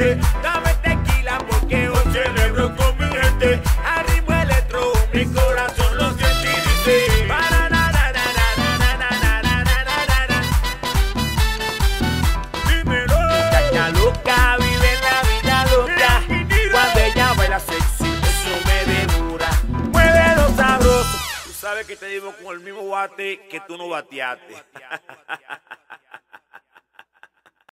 Dame tequila porque hoy celebro con mi gente. Arrimo electro, mi corazón lo siente y dice. Dímelo. Caña loca, vive la vida loca. Cuando ella baila sexy, eso me devora. Mueve los sabroso. Tú sabes que te digo con el mismo bate que tú no bateaste.